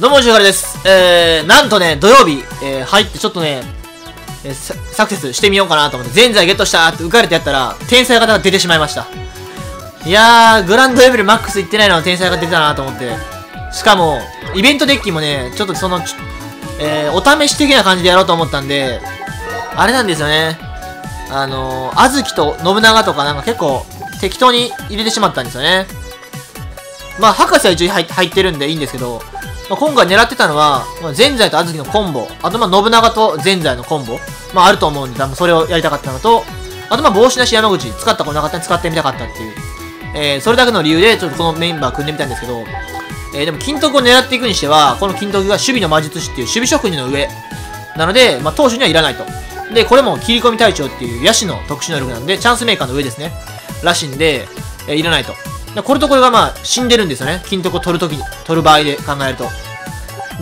どうも、ジュガルです。えー、なんとね、土曜日、えー、入ってちょっとね、えーサ、クセスしてみようかなと思って、全財ゲットしたって浮かれてやったら、天才型が出てしまいました。いやー、グランドレベルマックスいってないのは天才が出たなと思って。しかも、イベントデッキもね、ちょっとその、えー、お試し的な感じでやろうと思ったんで、あれなんですよね。あのー、あずきと信長とかなんか結構適当に入れてしまったんですよね。まあ、博士は一応入ってるんでいいんですけど、まあ、今回狙ってたのは、まあ、前在と小豆のコンボ、あとま信長と前在のコンボ、まああると思うんで、多分それをやりたかったのと、あとま帽子なし山口、使ったことなかったんで使ってみたかったっていう、えー、それだけの理由でちょっとこのメンバー組んでみたんですけど、えー、でも金徳を狙っていくにしては、この金徳が守備の魔術師っていう守備職人の上、なので、まあ投手にはいらないと。で、これも切り込み隊長っていう野手の特殊能力なんで、チャンスメーカーの上ですね。らしいんで、えーいらないと。でこれとこれがまあ死んでるんですよね。金徳を取るときに、取る場合で考えると。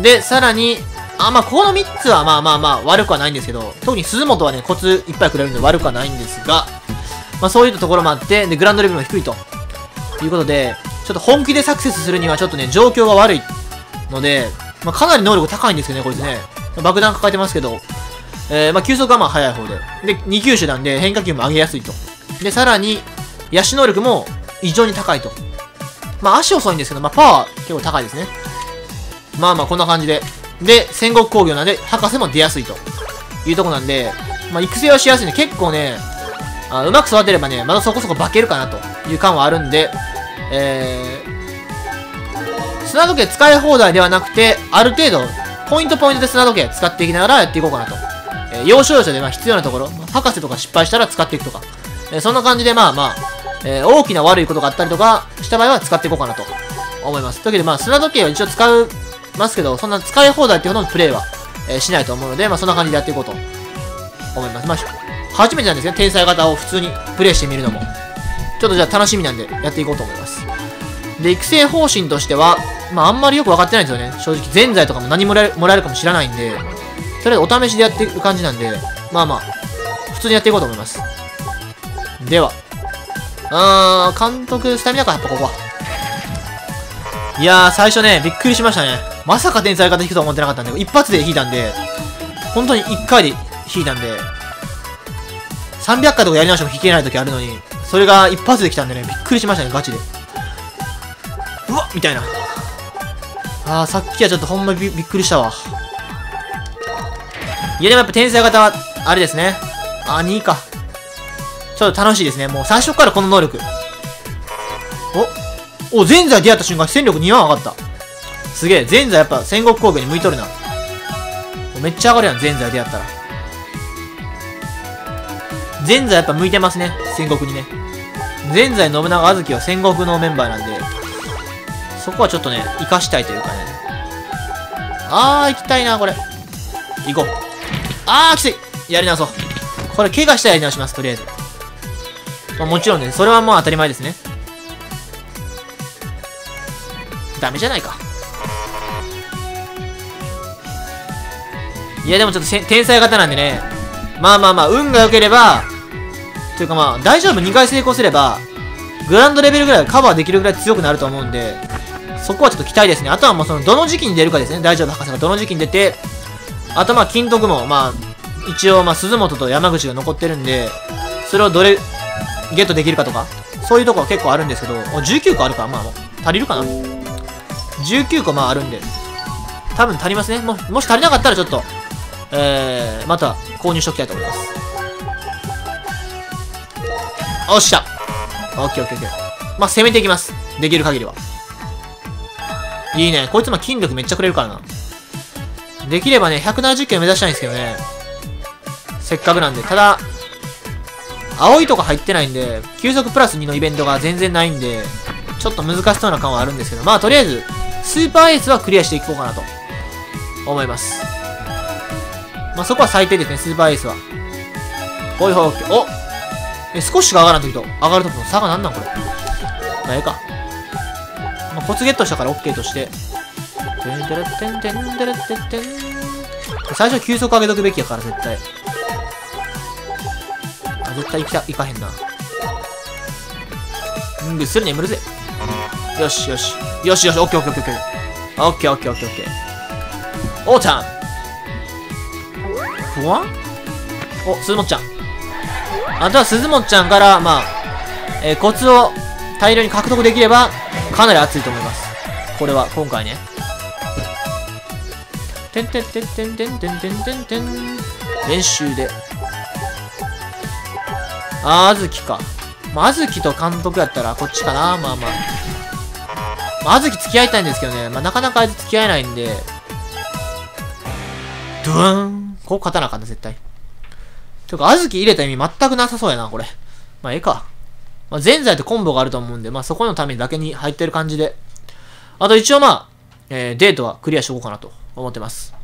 で、さらに、あ、まあ、この3つはまあまあまあ悪くはないんですけど、特に鈴本はね、コツいっぱいくれるんで悪くはないんですが、まあそういったところもあって、で、グランドレベルも低いと。いうことで、ちょっと本気でサクセスするにはちょっとね、状況が悪いので、まあかなり能力高いんですけどね、こいつね。爆弾抱えてますけど、えー、まあ球速はまあ速い方で。で、2球種なんで変化球も上げやすいと。で、さらに、野手能力も異常に高いと。まあ足遅いんですけど、まあパワー結構高いですね。まあまあこんな感じで。で、戦国工業なんで、博士も出やすいというとこなんで、まあ育成はしやすいんで、結構ね、あうまく育てればね、まだそこそこ化けるかなという感はあるんで、えー、砂時計使い放題ではなくて、ある程度、ポイントポイントで砂時計使っていきながらやっていこうかなと。えー、要所要所でまあ必要なところ、ま博士とか失敗したら使っていくとか、えーそんな感じでまあまあ、えー大きな悪いことがあったりとかした場合は使っていこうかなと思います。というわけでまあ砂時計は一応使うますけど、そんな使い放題っていうほどのプレイは、えーしないと思うので、まあそんな感じでやっていこうと思います。まあ、初めてなんですね、天才型を普通にプレイしてみるのも。ちょっとじゃあ楽しみなんでやっていこうと思います。で、育成方針としては、まああんまりよく分かってないんですよね。正直、ぜんざいとかも何もらえるもらえるかもしれないんで、とりあえずお試しでやっていく感じなんで、まあまあ、普通にやっていこうと思います。では、あー、監督、スタミナか、やっぱここは。いやー、最初ね、びっくりしましたね。まさか天才型引くと思ってなかったんで、一発で引いたんで、本当に一回で引いたんで、300回とかやり直しても引けない時あるのに、それが一発で来たんでね、びっくりしましたね、ガチで。うわっみたいな。あー、さっきはちょっとほんまびびっくりしたわ。いや、でもやっぱ天才型は、あれですね。あー、2か。ちょっと楽しいですね。もう最初からこの能力。お、お、前座出会った瞬間、戦力2万上がった。すげえ、前座やっぱ戦国工業に向いとるな。めっちゃ上がるやん、前座出会ったら。前座やっぱ向いてますね、戦国にね。前座信長、小豆は戦国のメンバーなんで、そこはちょっとね、活かしたいというかね。あー、行きたいな、これ。行こう。あー、きつい。やり直そう。これ、怪我したらやり直します、とりあえず。まあ、もちろんね、それはもう当たり前ですね。ダメじゃないか。いや、でもちょっと天才型なんでね。まあまあまあ、運が良ければ、というかまあ、大丈夫、2回成功すれば、グランドレベルぐらいカバーできるぐらい強くなると思うんで、そこはちょっと期待ですね。あとはもうその、どの時期に出るかですね。大丈夫博士がどの時期に出て、あとまあ、金徳も、まあ、一応まあ、鈴本と山口が残ってるんで、それをどれ、ゲットできるかとか、そういうとこは結構あるんですけど、19個あるから、まあ、もう足りるかな。19個まああるんで、多分足りますね。ももし足りなかったらちょっと、えー、また購入しときたいと思います。おっしゃオッケーオッケーオッケー。まあ、攻めていきます。できる限りは。いいね。こいつも筋力めっちゃくれるからな。できればね、170キロ目指したいんですけどね。せっかくなんで。ただ、青いとこ入ってないんで、急速プラス2のイベントが全然ないんで、ちょっと難しそうな感はあるんですけど、まあとりあえず、スーパーエースはクリアしていこうかなと、思います。まあそこは最低ですね、スーパーエースは。ほいほい、おえ、少ししか上がらんときと、上がるときの差がなんなんこれ？まあええか。まあコツゲットしたから OK として。最初球速上げとくべきやから、絶対。絶対行きた、行かへんな。うん、ぐっすり眠るぜ。よしよし。よしよし、オッケーオッケーオッケーオッケオッケーオッケーオッケーオッケー。おーちゃん不安？お、鈴本ちゃん。あとは鈴本ちゃんから、まあ、えーコツを大量に獲得できれば、かなり熱いと思います。これは、今回ね。てんてんてんてんてんてんてんてんてん。練習で。あ、あずきか。まあ、あずきと監督やったら、こっちかな。まあまあ。まあ、ずき付き合いたいんですけどね。まあ、なかなかあいつ付き合えないんで。ドゥーン。ここ勝たなあかんな、絶対。ていうか、あずき入れた意味全くなさそうやな、これ。まあ、ええか。まあ、ぜんざいとコンボがあると思うんで、まあ、そこのためにだけに入ってる感じで。あと一応まあ、えー、デートはクリアしとこうかなと思ってます。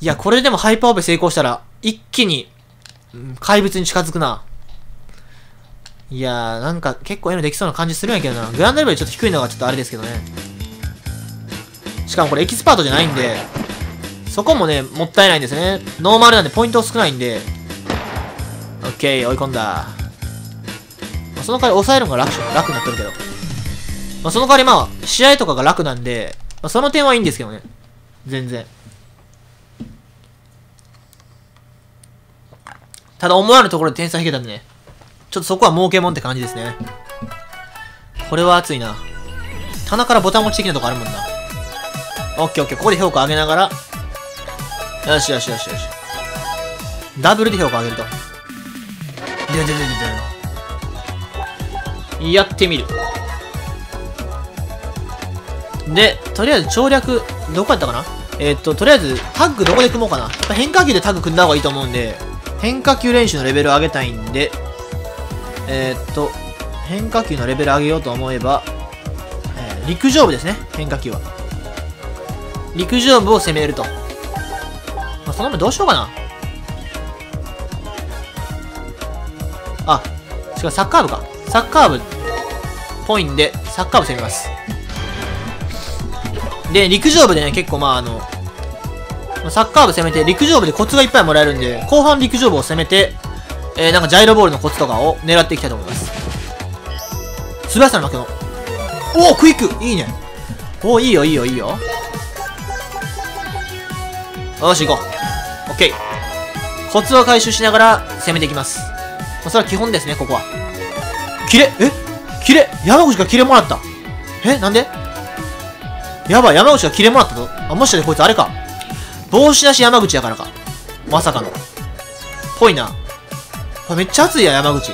いや、これでもハイパーオペ成功したら、一気に、怪物に近づくな。いやー、なんか結構 N できそうな感じするんやけどな。グランドレベルちょっと低いのがちょっとあれですけどね。しかもこれエキスパートじゃないんで、そこもね、もったいないんですね。ノーマルなんでポイント少ないんで。オッケー、追い込んだ。まあ、その代わり抑えるのが楽し楽になってるけど。まあ、その代わりまあ、試合とかが楽なんで、まあ、その点はいいんですけどね。全然。ただ思わぬところで点差引けたんでね。ちょっとそこは儲けもんって感じですね。これは熱いな。棚からボタン持ち的なとこあるもんな。オッケーオッケー。ここで評価上げながら。よしよしよしよし。ダブルで評価上げると。でででででやってみる。で、とりあえず調略、どこやったかな？えーっと、とりあえずタッグどこで組もうかな。変化球でタッグ組んだ方がいいと思うんで、変化球練習のレベルを上げたいんで、えーっと、変化球のレベル上げようと思えば、えー陸上部ですね、変化球は。陸上部を攻めると。まあ、その前どうしようかな。あ、違う、サッカー部か。サッカー部、ポインで、サッカー部攻めます。で、陸上部でね、結構まああの、サッカー部攻めて、陸上部でコツがいっぱいもらえるんで、後半陸上部を攻めて、えー、なんかジャイロボールのコツとかを狙っていきたいと思います。素早さの負けの。おお、クイックいいね。おお、いいよ、いいよ、いいよ。よし、行こう。オッケー。コツを回収しながら攻めていきます。まあ、それは基本ですね、ここは。キレえ？キレ山口がキレもらった。え？なんで？やばい、山口がキレもらったぞ。あ、もしかしてこいつあれか。帽子なし山口やからか。まさかの。ぽいな。これめっちゃ熱いや、山口。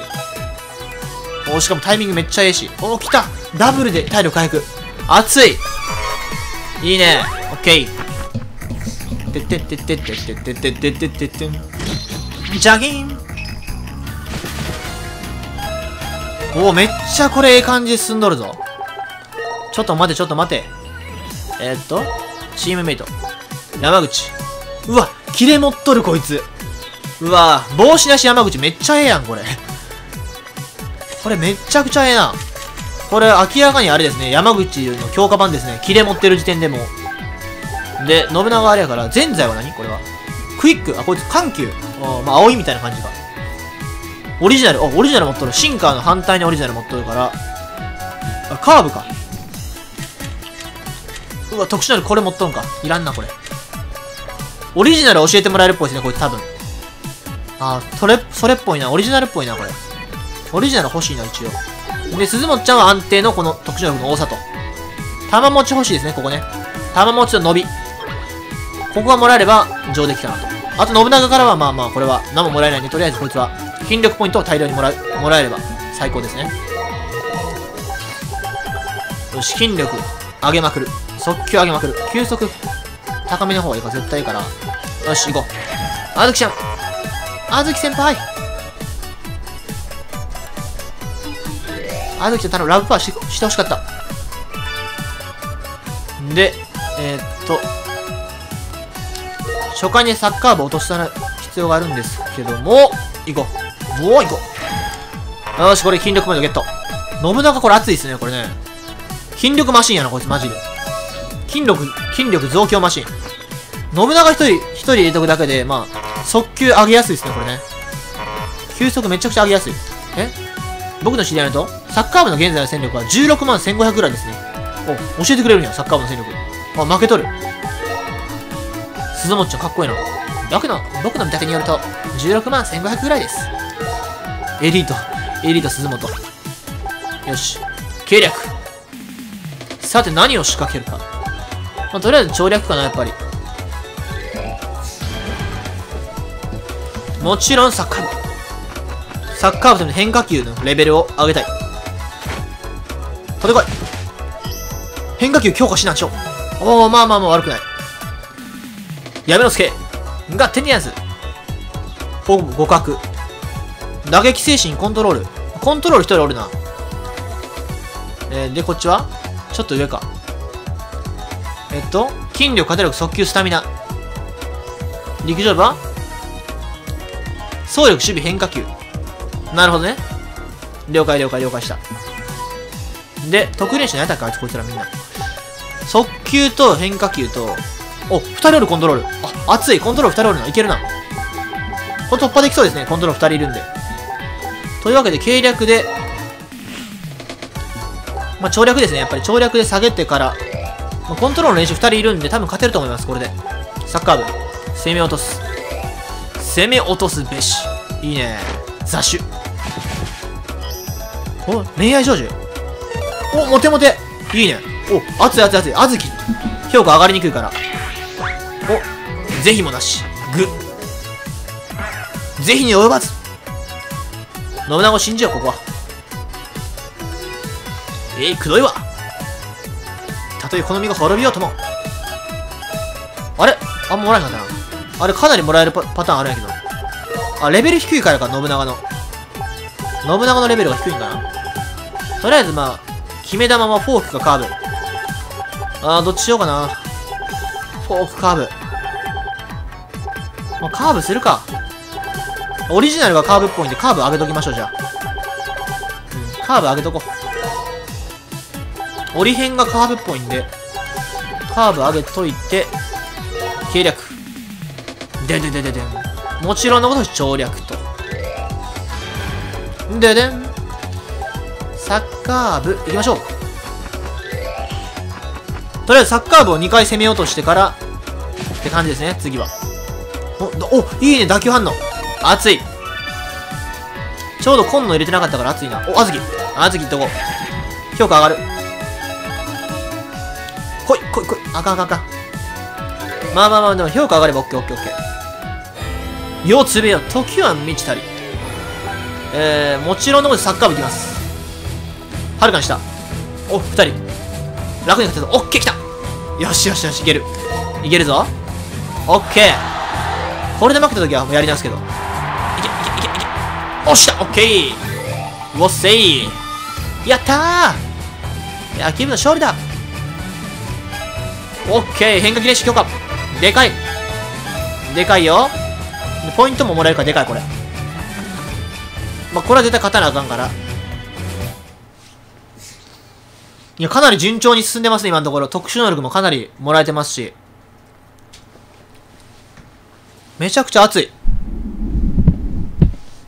おしかもタイミングめっちゃええし。お来たダブルで体力回復。熱いいいね。オッケー。てってってってってってってってってってってってん。ジャギーンおめっちゃこれええ感じで進んどるぞ。ちょっと待て、ちょっと待て。えー、っと、チームメイト。山口。うわ、キレ持っとるこいつ。うわ、帽子なし山口めっちゃええやん、これ。これめっちゃくちゃええな。これ明らかにあれですね、山口の強化版ですね。キレ持ってる時点でも。で、信長あれやから、ぜんざいは何？これは。クイック？あ、こいつ緩急。あまあ、青いみたいな感じか。オリジナル？あ、オリジナル持っとる。シンカーの反対にオリジナル持っとるから。あ、カーブか。うわ、特殊なるこれ持っとんか。いらんな、これ。オリジナル教えてもらえるっぽいですね、こいつ多分。あー、それ、それっぽいな。オリジナルっぽいな、これ。オリジナル欲しいな、一応。で、鈴本ちゃんは安定のこの特殊能力の多さと。玉持ち欲しいですね、ここね。玉持ちと伸び。ここがもらえれば上出来かなと。あと、信長からはまあまあ、これは何ももらえないんで、とりあえずこいつは筋力ポイントを大量にもらうもらえれば最高ですね。よし、筋力上げまくる。速球上げまくる。球速高めの方がいいか絶対いいから。よし、行こう。あずきちゃん。あずき先輩。あずきちゃん、頼む、ラブパワーししてほしかった。で、えー、っと、初回にサッカー部落とした必要があるんですけども、行こう。もう行こう。よし、これ筋力ポイントゲット。信長これ熱いですね、これね。筋力マシンやな、こいつマジで。筋力、筋力増強マシン。信長一人、一人入れとくだけで、まあ、速球上げやすいですね、これね。球速めちゃくちゃ上げやすい。え？僕の知り合いのとサッカー部の現在の戦力は16万1500ぐらいですね。お、教えてくれるんや、サッカー部の戦力。あ、負けとる。鈴持ちゃんかっこいいな。僕の、僕の見立てによると、16万1500ぐらいです。エリート、エリート鈴本。よし。計略。さて何を仕掛けるか。まあ、とりあえず調略かな、やっぱり。もちろんサッカー部。サッカー部での変化球のレベルを上げたい。飛んでこい。変化球強化しなんしょ。おおまあまあまあ悪くない。やめろすけ。がテニアンス。ほぼ互角。打撃精神コントロール。コントロール一人おるな。えー、で、こっちは？ちょっと上か。えっと、筋力、肩力、速球、スタミナ。陸上部は？走力、守備、変化球。なるほどね。了解了解了解した。で、得意練習何やったっけ？あいつこいつらみんな。速球と変化球と、お、二人おるコントロール。あ、熱い。コントロール二人おるな。いけるな。これ突破できそうですね。コントロール二人いるんで。というわけで、計略で、まあ、長略ですね。やっぱり長略で下げてから、まあ、コントロールの練習2人いるんで、多分勝てると思います、これで。サッカー部。攻め落とす。攻め落とすべし。いいね。雑種。お、恋愛少女。お、モテモテ。いいね。お、熱い熱い熱い。あずき。評価上がりにくいから。お、ぜひもなし。ぐ。ぜひに及ばず。信長を信じよう、ここは。えい、くどいわ。とえこの身が滅びようとも。あれ？あんまもらえなかったな。あれかなりもらえるパターンあるんやけど。あ、レベル低いからか、信長の。信長のレベルが低いんかなとりあえずまあ、決め球はフォークかカーブ。あー、どっちしようかな。フォークカーブ。まあ、カーブするか。オリジナルがカーブっぽいんで、カーブ上げときましょう、じゃあ。うん、カーブ上げとこう。折り辺がカーブっぽいんで、カーブ上げといて、計略。でででででん。もちろんのこと省略と。ででん。サッカー部、行きましょう。とりあえずサッカー部を2回攻めようとしてから、って感じですね、次は。お、お、いいね、打球反応。熱い。ちょうどコンの入れてなかったから熱いな。お、あずき。あずきいっとこう。評価上がる。来い、来い、来い。あかんあかんあかん。まあまあまあ、でも評価上がればオッケーオッケーオッケー。ようつべよ。時は満ちたり。えー、もちろんのことサッカー部行きます。はるかにした。お、二人。楽に勝てた。オッケー来たよしよしよし、いける。いけるぞ。オッケー。これで負けた時はもうやり直すけど。いけ、いけ、いけ、いけ。押したオッケーウォッセイやったー野球部の勝利だオッケー変化球練習強化でかいでかいよポイントももらえるからでかいこれまあ、これは絶対勝たなあかんから。いや、かなり順調に進んでますね、今のところ。特殊能力もかなりもらえてますし。めちゃくちゃ熱い。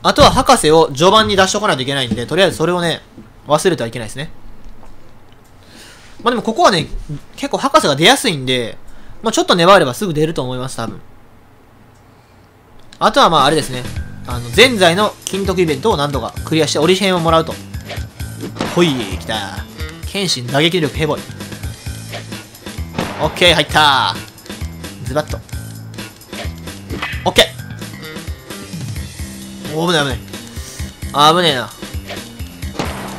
あとは博士を序盤に出しとかないといけないんで、とりあえずそれをね、忘れてはいけないですね。まあでもここはね、結構博士が出やすいんで、まあちょっと粘ればすぐ出ると思います、多分。あとはまああれですね。あの、前在の金徳イベントを何とかクリアしてオリジンをもらうと。ほい、来た。剣心打撃力ヘボイ。オッケー、入ったズバッと。オッケーお危ない危ない。危ねえな。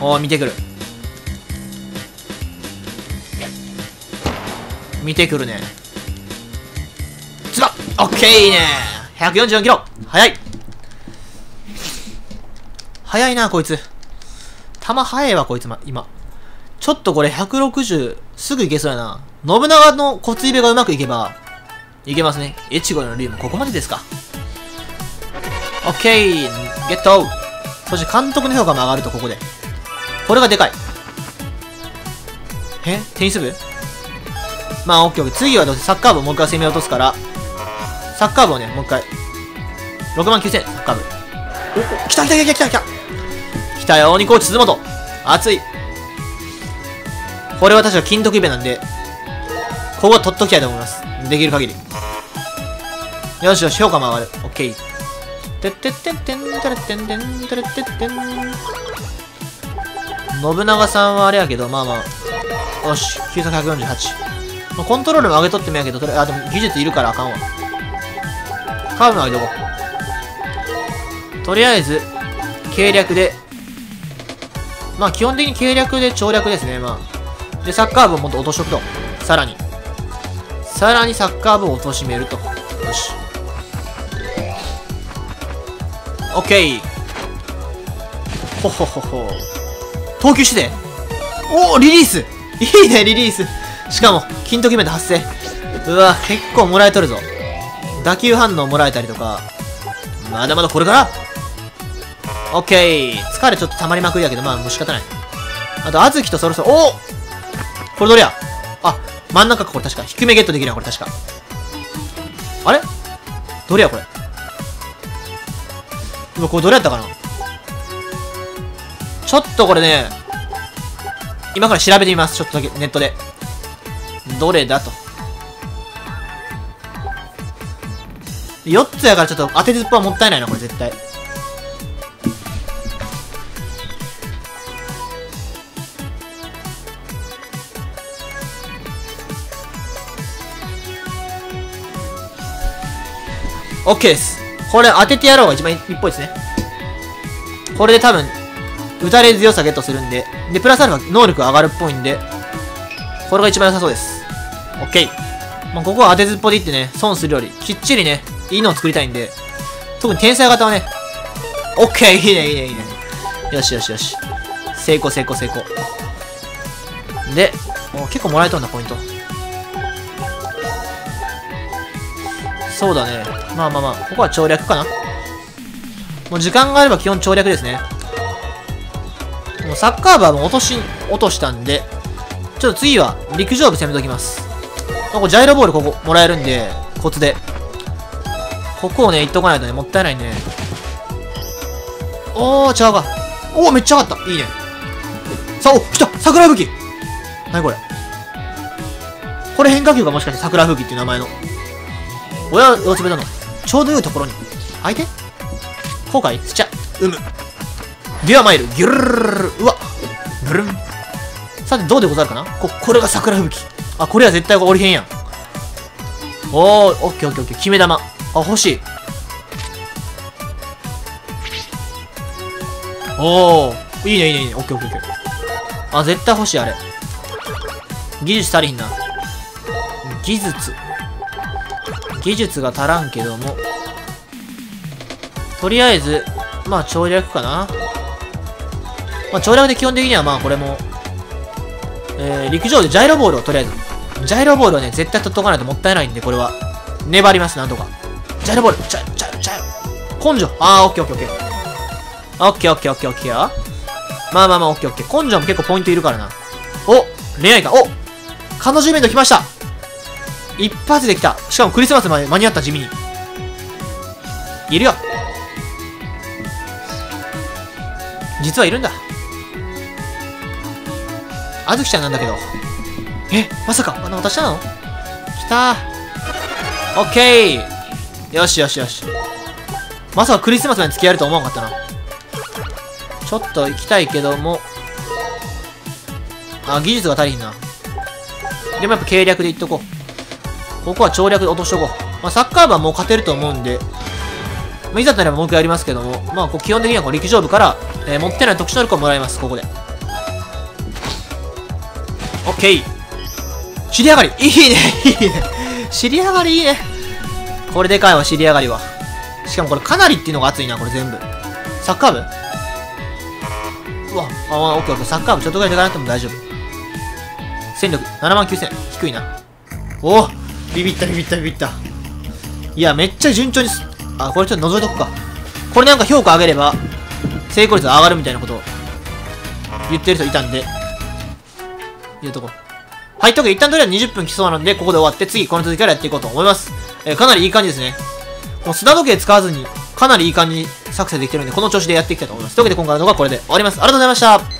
おー、見てくる。見てくるね。ズバッオッケーいいね !144 キロ速い速いな、こいつ。球速いわ、こいつ、ま、今。ちょっとこれ160、すぐいけそうやな。信長の小継いべがうまくいけば、いけますね。越後の竜もここまでですか。オッケーゲットそして監督の評価も上がると、ここで。これがでかい。え？テニス部？まあ、オッケーオッケー。次はどうせサッカー部をもう一回攻め落とすから、サッカー部をね、もう一回。6万9000、サッカー部。お、お、来た来た来た来た来た来たよ、鬼コーチ鈴本。熱い。これは確か金得イベなんで、ここは取っときたいと思います。できる限り。よしよし、評価も上がる。オッケー。てってってってん、てれってんてん、てれってってん。信長さんはあれやけど、まあまあ。よし、9148。まあ、コントロールも上げとってもやけど、あ、でも技術いるからあかんわ。カーブも上げとこう。とりあえず、計略で、まあ基本的に計略で長略ですね、まあ。で、サッカー部をもっと落としとくと。さらに。さらにサッカー部を落としめると。よし。オッケー。ほほほほ。投球しておおリリースいいね、リリースしかも、金時メント発生。うわ、結構もらえとるぞ。打球反応もらえたりとか。まだまだこれからオッケー疲れちょっと溜まりまくりやけど、まあ、もう仕方ない。あと、あずきとそろそろ、おこれどれや？あ、真ん中か、これ確か。低めゲットできるや、これ確か。あれ？どれや、これ？今、これどれやったかな？ちょっとこれね、今から調べてみます。ちょっとだけ、ネットで。どれだと。4つやからちょっと当てずっぽはもったいないな、これ絶対。OK です。これ当ててやろうが一番いいっぽいですね。これで多分、打たれ強さゲットするんで、で、プラスアルファ能力上がるっぽいんで、これが一番良さそうです。OK。まあ、ここは当てずっぽでいってね、損するより、きっちりね、いいのを作りたいんで、特に天才型はね、OK! いいね、いいね、いいね。よしよしよし。成功、成功、成功。で、結構もらえとんだ、ポイント。そうだね。まあまあまあ、ここは調略かな。もう時間があれば基本調略ですね。もうサッカー部はもう落とし、落としたんで、ちょっと次は陸上部攻めときます。ここジャイロボールここもらえるんで、コツで。ここをね、行っとかないとね、もったいないね。おー、違うか。おー、めっちゃ上がった。いいね。さあ、お、来た桜吹雪何これこれ変化球がもしかして桜吹雪っていう名前の。親をつめたの。ちょうど良いところに。相手後悔スチャ、うむ。デュアマイル、ギュルルルルうわ、ブルン。さて、どうでござるかなこ、これが桜吹雪。あ、これは絶対折りへんやん。おー、オッケーオッケーオッケー。決め玉。あ、欲しい。おー。いいね、いいね、いいね。オッケーオッケーオッケー。あ、絶対欲しい、あれ。技術足りひんな。技術。技術が足らんけども。とりあえず、まあ、長略かな。まあ、長略で基本的にはまあ、これも、えー、陸上でジャイロボールをとりあえず。ジャイロボールをね、絶対取っとかないともったいないんで、これは。粘ります、なんとか。ジャイロボール、ジャイ、ジャイ、ジャ。根性。あー、オッケーオッケーオッケー。オッケーオッケーオッケーオッケーよ。まあまあまあ、オッケーオッケー。根性も結構ポイントいるからな。お恋愛か。お彼女イベント来ました一発で来た。しかもクリスマスまで間に合った地味に。いるよ。実はいるんだ。あずきちゃんなんだけど。え、まさか、あの私なの？来たオッケーよしよしよし。まさかクリスマスまで付き合えると思わなかったな。ちょっと行きたいけども。あ、技術が足りひんな。でもやっぱ計略でいっとこう。ここは長略で落としとこう。まあ、サッカー部はもう勝てると思うんで、まあ、いざとなればもう一回やりますけども、まあ、こう基本的にはこう陸上部から、えー、持ってない特殊能力をもらいます、ここで。オッケー。尻上がりいいねいいね尻上がりいいねこれでかいわ、尻上がりは。しかもこれかなりっていうのが熱いな、これ全部。サッカー部？うわ、あ、オッケーオッケー。サッカー部ちょっとぐらいでかなくても大丈夫。戦力、7万9000。低いな。おおビビったビビったビビった。いや、めっちゃ順調にす、あ、これちょっと覗いとくか。これなんか評価上げれば、成功率上がるみたいなことを言ってる人いたんで、いうとこ。はい、というわけで一旦とりあえず20分来そうなんで、ここで終わって次この続きからやっていこうと思います。えー、かなりいい感じですね。もう砂時計使わずに、かなりいい感じに作成できてるんで、この調子でやっていきたいと思います。というわけで今回の動画はこれで終わります。ありがとうございました